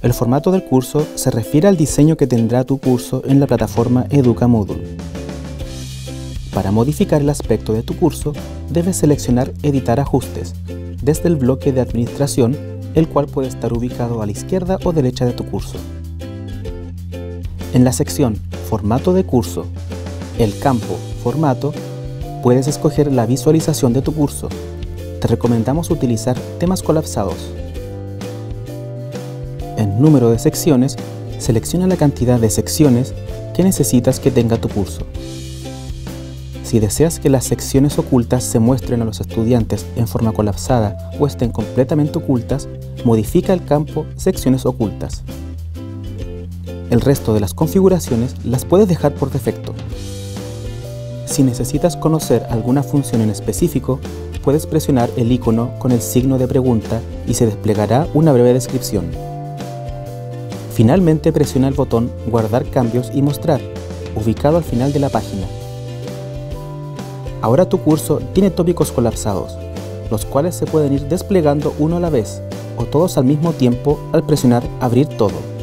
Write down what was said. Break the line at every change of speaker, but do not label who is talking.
El formato del curso se refiere al diseño que tendrá tu curso en la plataforma EducaMoodle. Para modificar el aspecto de tu curso, debes seleccionar Editar ajustes desde el bloque de administración, el cual puede estar ubicado a la izquierda o derecha de tu curso. En la sección Formato de curso, el campo Formato, puedes escoger la visualización de tu curso. Te recomendamos utilizar temas colapsados. En Número de secciones, selecciona la cantidad de secciones que necesitas que tenga tu curso. Si deseas que las secciones ocultas se muestren a los estudiantes en forma colapsada o estén completamente ocultas, modifica el campo Secciones ocultas. El resto de las configuraciones las puedes dejar por defecto. Si necesitas conocer alguna función en específico, puedes presionar el icono con el signo de pregunta y se desplegará una breve descripción. Finalmente presiona el botón Guardar cambios y mostrar, ubicado al final de la página. Ahora tu curso tiene tópicos colapsados, los cuales se pueden ir desplegando uno a la vez o todos al mismo tiempo al presionar Abrir todo.